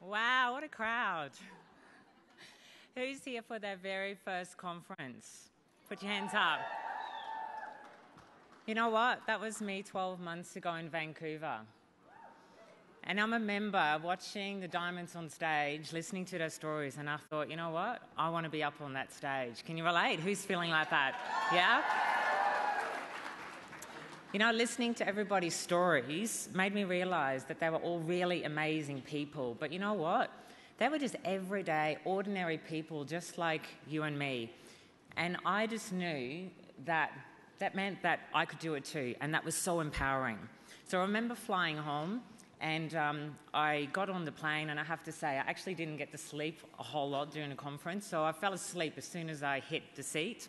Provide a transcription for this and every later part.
Wow, what a crowd. Who's here for their very first conference? Put your hands up. You know what? That was me 12 months ago in Vancouver. And I'm a member watching the Diamonds on stage, listening to their stories, and I thought, you know what? I want to be up on that stage. Can you relate? Who's feeling like that? Yeah? You know, listening to everybody's stories made me realize that they were all really amazing people. But you know what? They were just everyday, ordinary people, just like you and me. And I just knew that that meant that I could do it too. And that was so empowering. So I remember flying home. And um, I got on the plane, and I have to say, I actually didn't get to sleep a whole lot during the conference. So I fell asleep as soon as I hit the seat.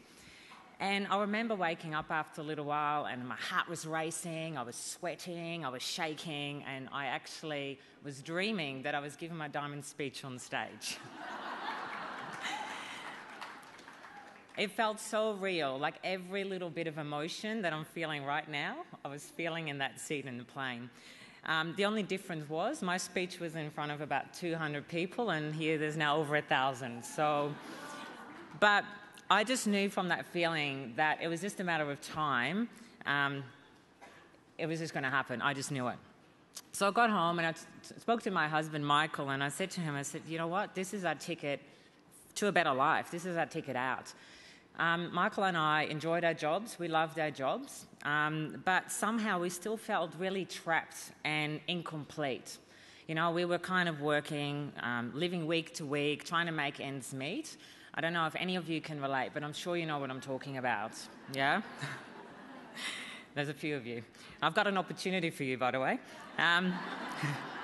And I remember waking up after a little while and my heart was racing, I was sweating, I was shaking, and I actually was dreaming that I was giving my diamond speech on stage. it felt so real, like every little bit of emotion that I'm feeling right now, I was feeling in that seat in the plane. Um, the only difference was my speech was in front of about 200 people, and here there's now over a thousand. So, but I just knew from that feeling that it was just a matter of time. Um, it was just going to happen. I just knew it. So I got home and I t- spoke to my husband, Michael, and I said to him, I said, you know what? This is our ticket to a better life. This is our ticket out. Um, Michael and I enjoyed our jobs. We loved our jobs. Um, but somehow we still felt really trapped and incomplete. You know, we were kind of working, um, living week to week, trying to make ends meet. I don't know if any of you can relate, but I'm sure you know what I'm talking about. Yeah? There's a few of you. I've got an opportunity for you, by the way. Um,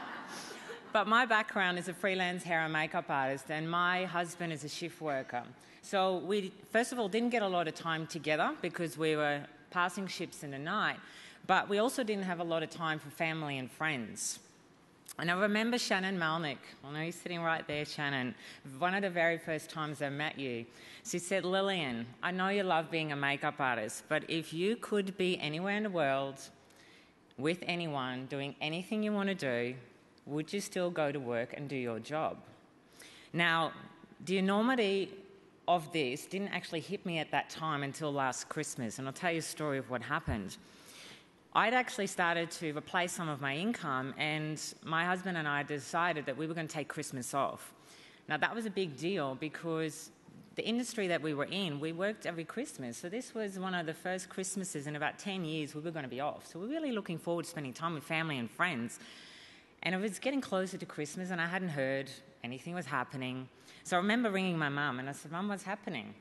but my background is a freelance hair and makeup artist, and my husband is a shift worker. So we, first of all, didn't get a lot of time together because we were passing ships in the night, but we also didn't have a lot of time for family and friends. And I remember Shannon Malnick. I know you're sitting right there, Shannon. One of the very first times I met you, she said, Lillian, I know you love being a makeup artist, but if you could be anywhere in the world with anyone doing anything you want to do, would you still go to work and do your job? Now, the enormity of this didn't actually hit me at that time until last Christmas, and I'll tell you a story of what happened. I'd actually started to replace some of my income, and my husband and I decided that we were going to take Christmas off. Now, that was a big deal because the industry that we were in, we worked every Christmas. So, this was one of the first Christmases in about 10 years we were going to be off. So, we're really looking forward to spending time with family and friends. And it was getting closer to Christmas, and I hadn't heard anything was happening. So, I remember ringing my mum, and I said, Mum, what's happening?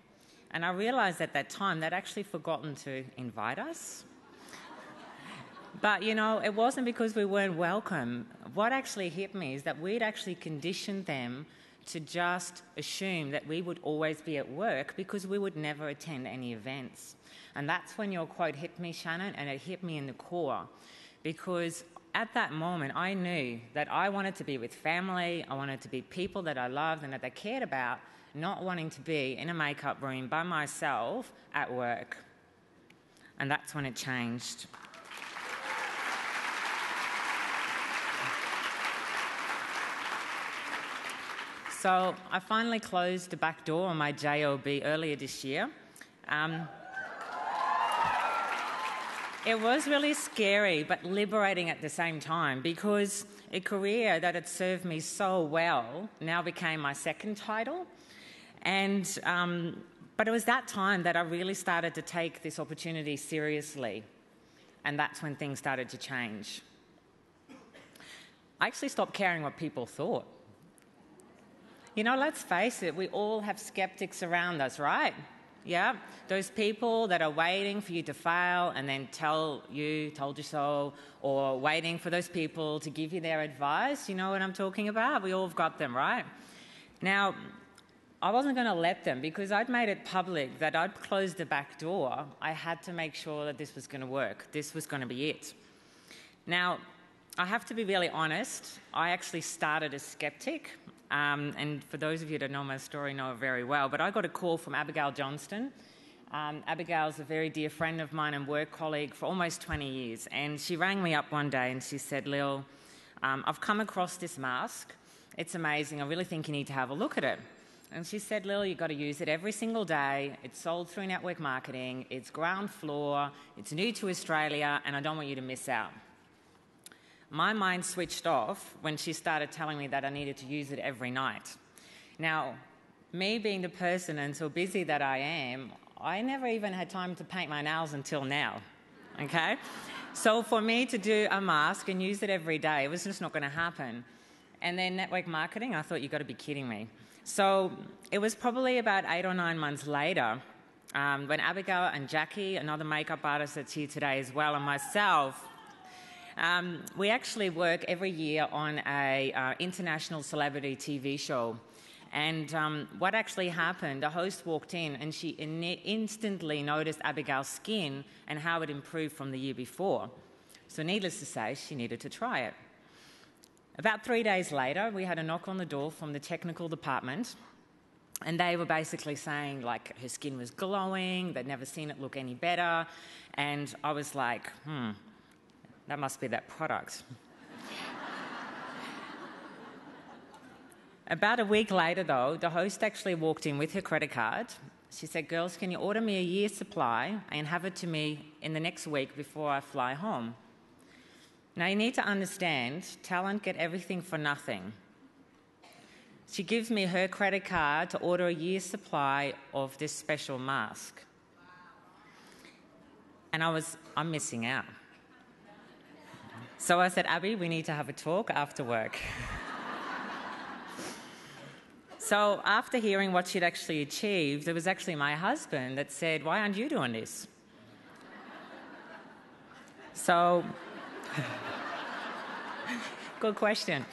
And I realised at that time they'd actually forgotten to invite us. But you know, it wasn't because we weren't welcome. What actually hit me is that we'd actually conditioned them to just assume that we would always be at work because we would never attend any events. And that's when your quote hit me, Shannon, and it hit me in the core. Because at that moment, I knew that I wanted to be with family, I wanted to be people that I loved and that I cared about, not wanting to be in a makeup room by myself at work. And that's when it changed. So I finally closed the back door on my job earlier this year. Um, it was really scary but liberating at the same time because a career that had served me so well now became my second title. And, um, but it was that time that I really started to take this opportunity seriously. And that's when things started to change. I actually stopped caring what people thought. You know, let's face it, we all have skeptics around us, right? Yeah, those people that are waiting for you to fail and then tell you, told you so, or waiting for those people to give you their advice. You know what I'm talking about? We all have got them, right? Now, I wasn't going to let them because I'd made it public that I'd closed the back door. I had to make sure that this was going to work. This was going to be it. Now, I have to be really honest. I actually started as a skeptic. Um, and for those of you that know my story, know it very well. But I got a call from Abigail Johnston. Um, Abigail's a very dear friend of mine and work colleague for almost 20 years. And she rang me up one day and she said, Lil, um, I've come across this mask. It's amazing. I really think you need to have a look at it. And she said, Lil, you've got to use it every single day. It's sold through network marketing, it's ground floor, it's new to Australia, and I don't want you to miss out. My mind switched off when she started telling me that I needed to use it every night. Now, me being the person and so busy that I am, I never even had time to paint my nails until now. Okay? So for me to do a mask and use it every day, it was just not going to happen. And then network marketing, I thought, you've got to be kidding me. So it was probably about eight or nine months later um, when Abigail and Jackie, another makeup artist that's here today as well, and myself, um, we actually work every year on a uh, international celebrity TV show. And um, what actually happened, the host walked in and she in- instantly noticed Abigail's skin and how it improved from the year before. So, needless to say, she needed to try it. About three days later, we had a knock on the door from the technical department, and they were basically saying like her skin was glowing, they'd never seen it look any better, and I was like, hmm, that must be that product. About a week later, though, the host actually walked in with her credit card. She said, Girls, can you order me a year's supply and have it to me in the next week before I fly home? Now, you need to understand talent get everything for nothing. She gives me her credit card to order a year's supply of this special mask. And I was, I'm missing out. So I said, Abby, we need to have a talk after work. so after hearing what she'd actually achieved, it was actually my husband that said, Why aren't you doing this? So, good question.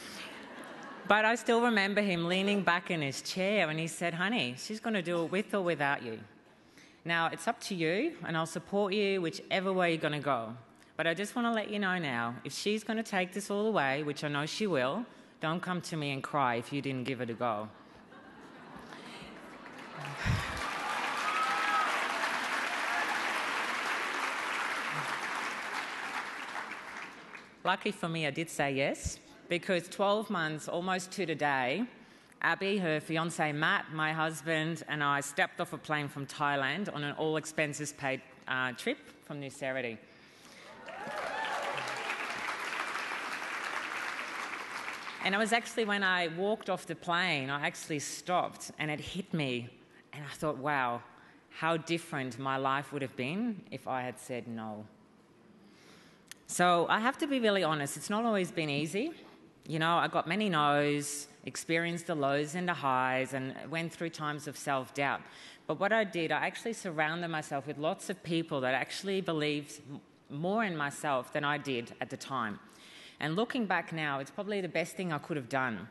But I still remember him leaning back in his chair and he said, Honey, she's going to do it with or without you. Now, it's up to you, and I'll support you whichever way you're going to go. But I just want to let you know now if she's going to take this all away, which I know she will, don't come to me and cry if you didn't give it a go. Lucky for me, I did say yes, because 12 months, almost to today, Abby, her fiance Matt, my husband, and I stepped off a plane from Thailand on an all expenses paid uh, trip from Nucerity. And it was actually when I walked off the plane, I actually stopped and it hit me. And I thought, wow, how different my life would have been if I had said no. So I have to be really honest, it's not always been easy. You know, I got many no's, experienced the lows and the highs, and went through times of self doubt. But what I did, I actually surrounded myself with lots of people that actually believed more in myself than I did at the time. And looking back now, it's probably the best thing I could have done.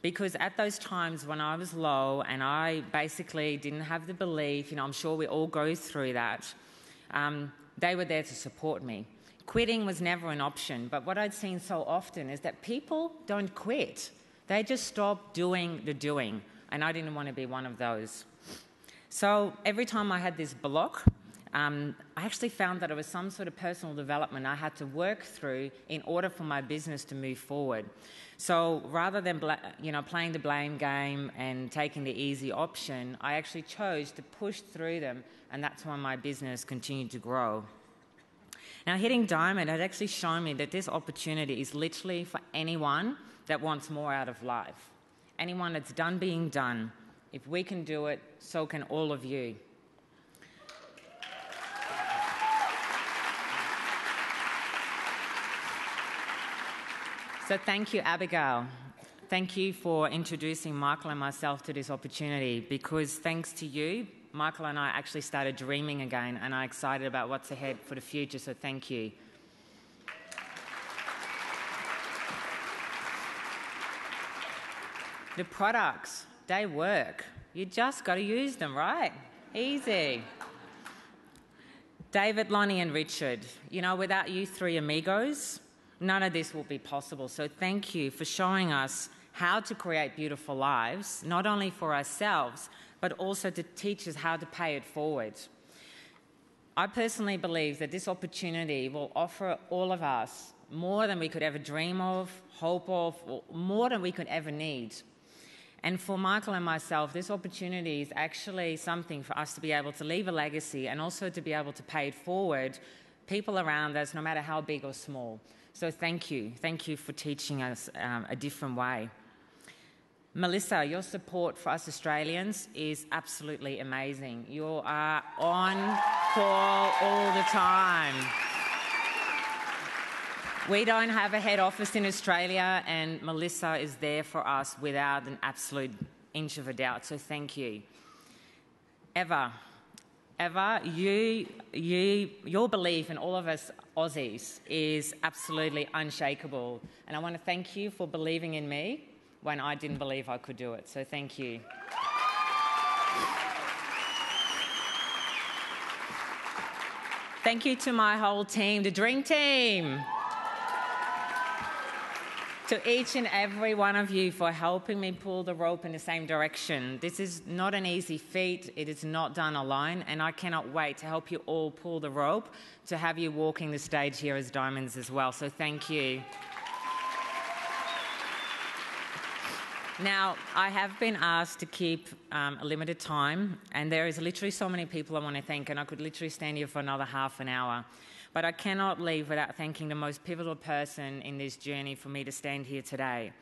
Because at those times when I was low and I basically didn't have the belief, you know, I'm sure we all go through that, um, they were there to support me. Quitting was never an option, but what I'd seen so often is that people don't quit. They just stop doing the doing, and I didn't want to be one of those. So every time I had this block, um, I actually found that it was some sort of personal development I had to work through in order for my business to move forward. So rather than you know playing the blame game and taking the easy option, I actually chose to push through them, and that's why my business continued to grow. Now, hitting diamond had actually shown me that this opportunity is literally for anyone that wants more out of life. Anyone that's done being done. If we can do it, so can all of you. So, thank you, Abigail. Thank you for introducing Michael and myself to this opportunity because thanks to you, Michael and I actually started dreaming again and are excited about what's ahead for the future. So, thank you. The products, they work. You just got to use them, right? Easy. David, Lonnie, and Richard, you know, without you three amigos, none of this will be possible. So thank you for showing us how to create beautiful lives, not only for ourselves, but also to teach us how to pay it forward. I personally believe that this opportunity will offer all of us more than we could ever dream of, hope of, or more than we could ever need. And for Michael and myself, this opportunity is actually something for us to be able to leave a legacy and also to be able to pay it forward people around us, no matter how big or small. So thank you. Thank you for teaching us um, a different way. Melissa, your support for us Australians is absolutely amazing. You are on call all the time. We don't have a head office in Australia, and Melissa is there for us without an absolute inch of a doubt. So thank you. Eva, Eva, you, you, your belief in all of us Aussies is absolutely unshakable, and I want to thank you for believing in me when I didn't believe I could do it. So thank you. Thank you to my whole team, the Dream Team. To each and every one of you for helping me pull the rope in the same direction. This is not an easy feat, it is not done alone, and I cannot wait to help you all pull the rope to have you walking the stage here as diamonds as well. So thank you. Now, I have been asked to keep um, a limited time, and there is literally so many people I want to thank, and I could literally stand here for another half an hour. But I cannot leave without thanking the most pivotal person in this journey for me to stand here today.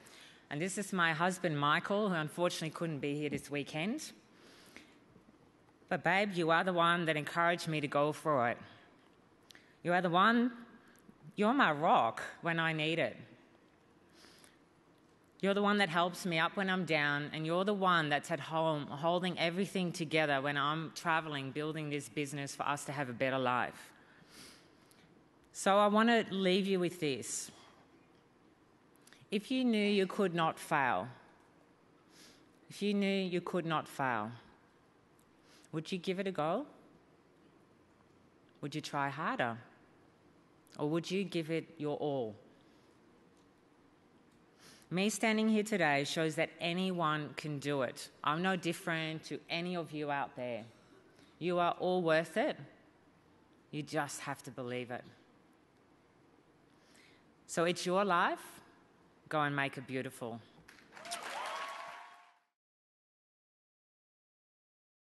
And this is my husband, Michael, who unfortunately couldn't be here this weekend. But, babe, you are the one that encouraged me to go for it. You are the one, you're my rock when I need it. You're the one that helps me up when I'm down, and you're the one that's at home holding everything together when I'm traveling, building this business for us to have a better life. So I want to leave you with this. If you knew you could not fail, if you knew you could not fail, would you give it a go? Would you try harder? Or would you give it your all? Me standing here today shows that anyone can do it. I'm no different to any of you out there. You are all worth it. You just have to believe it. So it's your life. Go and make it beautiful.